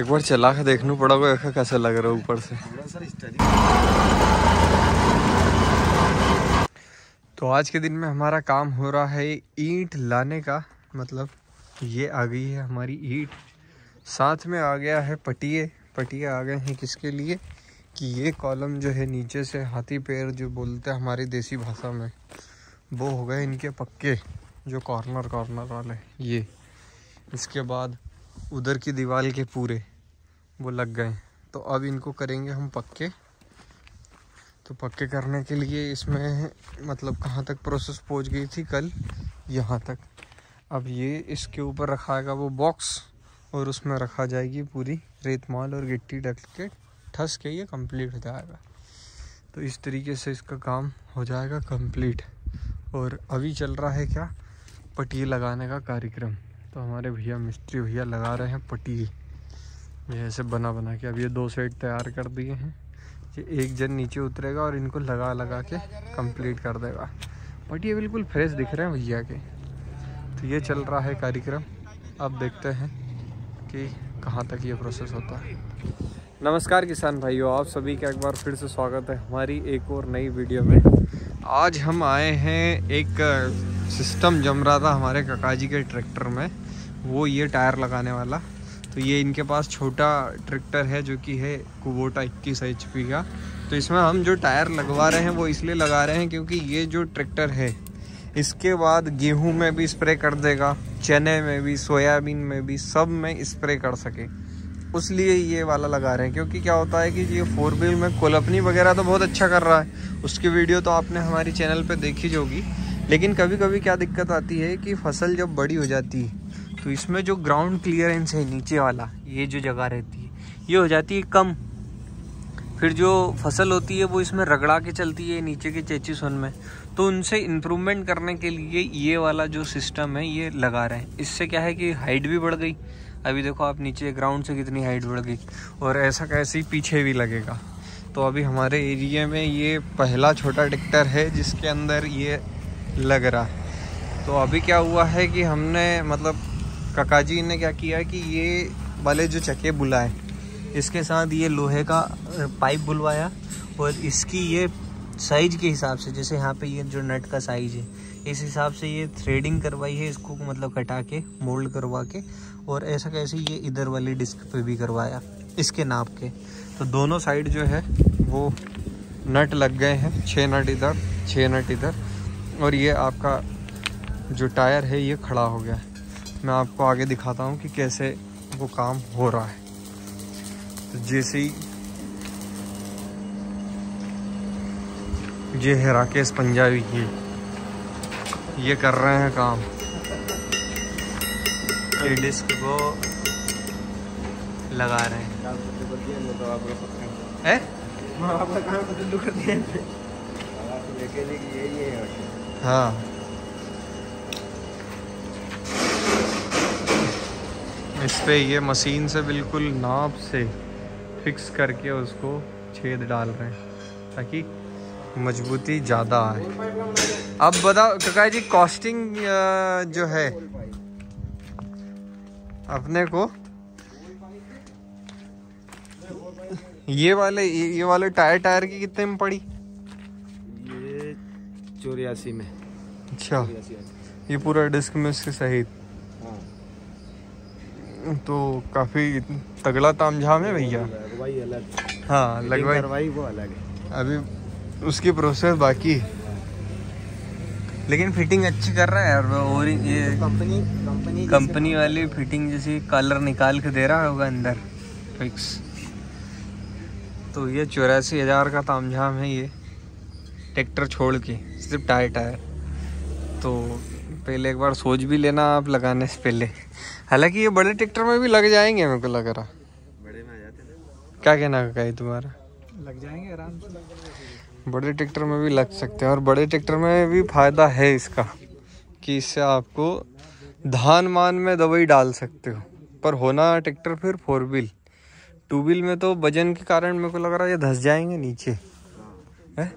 एक बार चला के देखना पड़ेगा कैसा लग रहा है ऊपर से? तो आज के दिन में हमारा काम हो रहा है ईंट लाने का मतलब ये आ गई है हमारी ईंट। साथ में आ गया है पटिए। पटिए आ गए हैं किसके लिए? कि ये कॉलम जो है नीचे से, हाथी पैर जो बोलते हैं हमारी देसी भाषा में, वो हो गए इनके पक्के, जो कॉर्नर कॉर्नर वाले, ये। इसके बाद उधर की दीवार के पूरे, वो लग गए। तो अब इनको करेंगे हम पक्के। तो पक्के करने के लिए इसमें मतलब कहाँ तक प्रोसेस पहुँच गई थी? कल यहाँ तक। अब ये इसके ऊपर रखाएगा वो बॉक्स और उसमें रखा जाएगी पूरी रेत माल और गिट्टी डक के ठस के ये कंप्लीट हो जाएगा। तो इस तरीके से इसका काम हो जाएगा कंप्लीट और अभी चल रहा है क्या? पटिए लगाने का कार्यक्रम। तो हमारे भैया, मिस्त्री भैया लगा रहे हैं पटिए ये ऐसे बना बना के अब ये दो सेट तैयार कर दिए हैं। ये एक जन नीचे उतरेगा और इनको लगा लगा के कंप्लीट कर देगा। बट ये बिल्कुल फ्रेश दिख रहे हैं भैया के। तो ये चल रहा है कार्यक्रम। अब देखते हैं कि कहाँ तक ये प्रोसेस होता है। नमस्कार किसान भाइयों, आप सभी का एक बार फिर से स्वागत है हमारी एक और नई वीडियो में। आज हम आए हैं एक सिस्टम जम रहा था हमारे काका जी के ट्रैक्टर में। वो ये टायर लगाने वाला। तो ये इनके पास छोटा ट्रैक्टर है जो कि है कुबोटा 21 एचपी का। तो इसमें हम जो टायर लगवा रहे हैं वो इसलिए लगा रहे हैं क्योंकि ये जो ट्रैक्टर है, इसके बाद गेहूँ में भी स्प्रे कर देगा, चने में भी, सोयाबीन में भी, सब में स्प्रे कर सके। उसलिए ये वाला लगा रहे हैं, क्योंकि क्या होता है कि ये फोर व्हील में कोलपनी वगैरह तो बहुत अच्छा कर रहा है। उसकी वीडियो तो आपने हमारी चैनल पे देखी होगी। लेकिन कभी कभी क्या दिक्कत आती है कि फ़सल जब बड़ी हो जाती है तो इसमें जो ग्राउंड क्लियरेंस है नीचे वाला, ये जो जगह रहती है, ये हो जाती है कम। फिर जो फ़सल होती है, वो इसमें रगड़ा के चलती है, नीचे के चेची सोन में। तो उनसे इम्प्रूवमेंट करने के लिए ये वाला जो सिस्टम है, ये लगा रहे हैं। इससे क्या है कि हाइट भी बढ़ गई। अभी देखो आप नीचे ग्राउंड से कितनी हाइट बढ़ गई, और ऐसा कैसे ही पीछे भी लगेगा। तो अभी हमारे एरिया में ये पहला छोटा ट्रैक्टर है, जिसके अंदर ये लग रहा। है तो अभी क्या हुआ है कि हमने मतलब काका जी ने क्या किया कि ये वाले जो चक्के बुलाए, इसके साथ ये लोहे का पाइप बुलवाया और इसकी ये साइज़ के हिसाब से, जैसे यहाँ पे ये जो नट का साइज़ है, इस हिसाब से ये थ्रेडिंग करवाई है, इसको मतलब कटा के मोल्ड करवा के और ऐसा कैसे ये इधर वाली डिस्क पे भी करवाया, इसके नाप के। तो दोनों साइड जो है, वो नट लग गए हैं छः नट इधर छः नट इधर। और ये आपका जो टायर है, ये खड़ा हो गया है। मैं आपको आगे दिखाता हूँ कि कैसे वो काम हो रहा है। तो जैसे ही ये है राकेश पंजाबी, ये ये कर रहे हैं काम। ये डिस्क को लगा रहे हैं। हाँ? इस पे ये मशीन से बिल्कुल नाप से फिक्स करके उसको छेद डाल रहे हैं, ताकि मजबूती ज़्यादा आए। अब बताओ कका जी कॉस्टिंग जो है, अपने को ये वाले ये वाले टायर टायर की कितने में पड़ी? चौरासी में। अच्छा। ये पूरा डिस्क में इसके सहित? तो काफ़ी तगड़ा तामझाम है भैया? हाँ लगवाई। वो अलग है। अभी उसकी प्रोसेस बाकी। है लेकिन फिटिंग अच्छी कर रहा है यार और ये कंपनी कंपनी कंपनी वाली फिटिंग जैसी कलर निकाल के दे रहा होगा अंदर फिक्स तो ये चौरासी हज़ार का तामझाम है ये। ट्रैक्टर छोड़ के सिर्फ़ टायर टायर। तो पहले एक बार सोच भी लेना आप लगाने से पहले। हालाँकि ये बड़े ट्रैक्टर में भी लग जाएँगे मेरे को लग रहा। बड़े में आ जाते क्या कहना का तुम्हारा? लग जाएँगे आराम से। बड़े ट्रैक्टर में भी लग सकते हैं और बड़े ट्रैक्टर में भी फ़ायदा है इसका कि इससे आपको धान मान में दवाई डाल सकते हो। पर होना ट्रैक्टर फिर फोर व्हील। टू व्हील में तो वज़न के कारण मेरे को लग रहा है ये धस जाएँगे नीचे। हम्म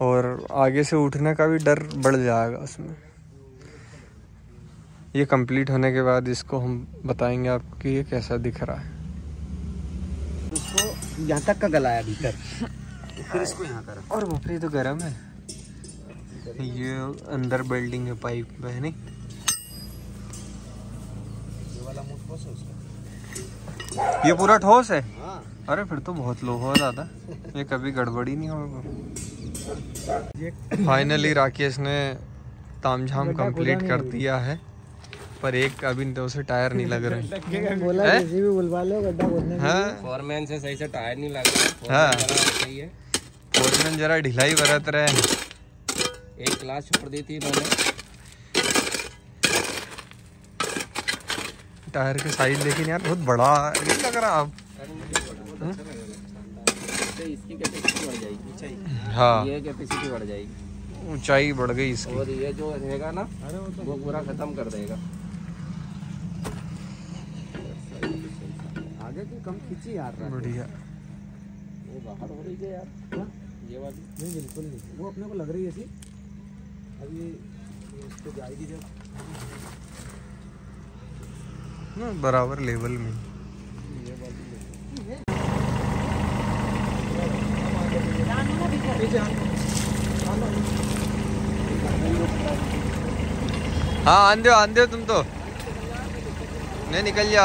और आगे से उठने का भी डर बढ़ जाएगा उसमें। ये कंप्लीट होने के बाद इसको हम बताएँगे आपको कि ये कैसा दिख रहा है। उसको यहाँ तक का गलाया भीतर फिर इसको यहाँ करा। और बपरी तो गर्म है। ये अंदर बिल्डिंग है पाइप है नहीं? ये पूरा ठोस है? हाँ। अरे फिर तो बहुत लो हो दादा ये कभी गड़बड़ी नहीं होगा फाइनली राकेश ने तामझाम कंप्लीट कर दिया है पर एक अभी तो उसे टायर नहीं लग रहे। बोला हैं? किसी भी बुलवा लो गड्ढा खोदने हाँ। फॉरमैन से सही से टायर नहीं लग रहा। हाँ। सही है फोरमैन जरा ढिलाई बरत रहे हैं। एक क्लास छोड़ दी थी इन्होंने। टायर के साइज़ लेकिन यार बहुत बड़ा नहीं लग रहा अब इससे इसकी कैपेसिटी बढ़ जाएगी। हाँ। ये कैपेसिटी बढ़ जाएगी। ऊंचाई बढ़ गई इसकी। और ये जो रहेगा ना वो पूरा खत्म कर देगा। आगे की कम खींची यार बढ़िया। वो बाहर हो रही है यार। ये वाली। नहीं बिल्कुल नहीं। वो अपने को लग रही है ऐसी। अब ये ये इस पे जाएगी जब। ना बराबर लेवल में। हाँ हो आंदे हो तुम तो। नहीं निकल जा।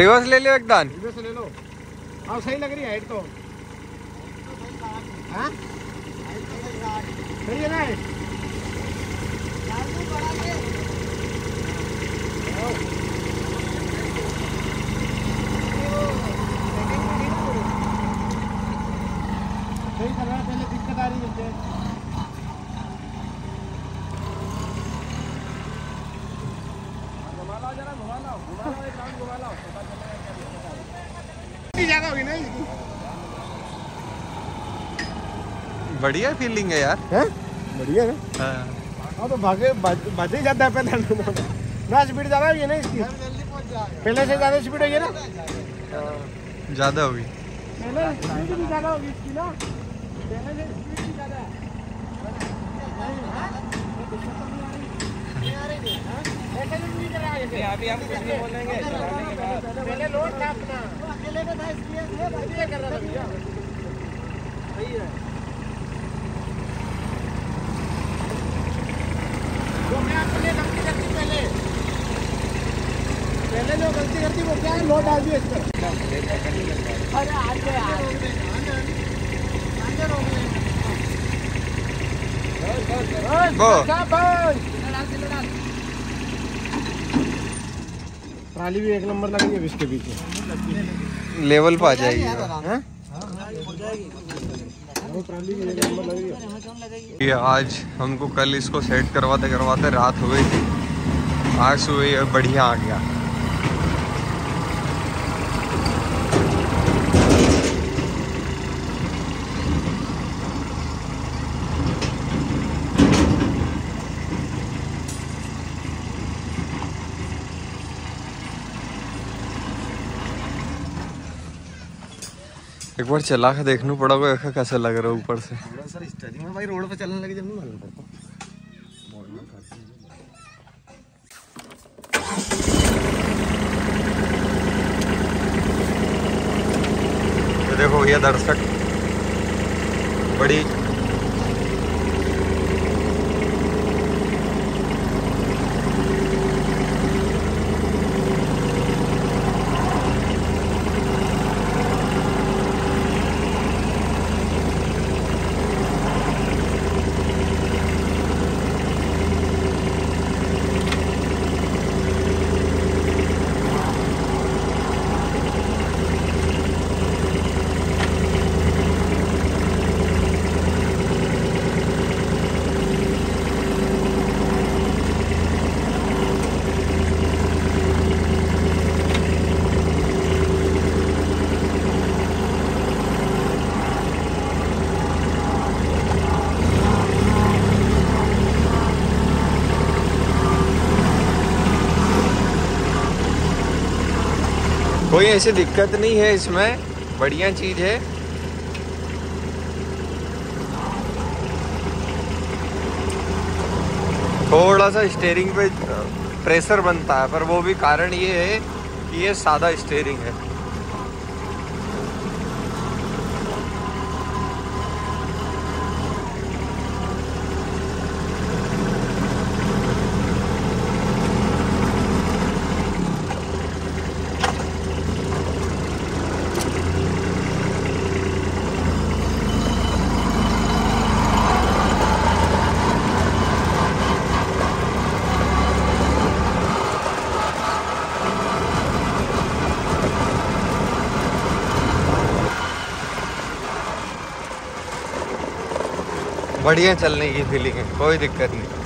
रिवर्स ले लो एकदम रिवर्स ले लो। हाँ सही लग रही है हाइट तो। हाँ? सही है ना हाइट सही कर रहा है पहले दिक्कत आ रही है मुझे जगह होगी ना इसकी बढ़िया फीलिंग है यार। है? बढ़िया है। हाँ। हाँ तो भागे भागे ही जाता है पहले। ना स्पीड ज़्यादा हुई है ना इसकी? पहले से ज़्यादा स्पीड हुई है ना? ज़्यादा होगी पहले स्पीड भी ज़्यादा होगी इसकी ना? पहले से स्पीड भी ज़्यादा है अभी हम कुछ नहीं बोलेंगे चलाने के बाद। पहले लोड था अपना। अकेले में था इसलिए इसलिए कर रहा था। भैया सही है। जो मैं आपके लिए गलती करती पहले। पहले जो गलती करती वो क्या है? लोड डाल दिया इस पर अरे आज यार। वो ट्राली भी एक नंबर लगी है इसके पीछे। लेवल पे आ जाएगी। हैं? वो ट्राली भी एक नंबर लगी है ये आज हमको कल इसको सेट करवाते करवाते रात हो गई थी। आज सुबह बढ़िया आ गया। एक बार चला के देखना पड़ेगा ऐसा कैसा लग रहा है ऊपर से? थोड़ा सर स्टेरिंग में भाई रोड पे चलने लगे जब नहीं मालूम पड़ता। ये देखो भैया दर्शक बड़ी कोई ऐसी दिक्कत नहीं है इसमें। बढ़िया चीज़ है। थोड़ा सा स्टेयरिंग पे प्रेशर बनता है, पर वो भी कारण ये है कि ये सादा स्टेयरिंग है। बढ़िया चलने की फीलिंग है कोई दिक्कत नहीं।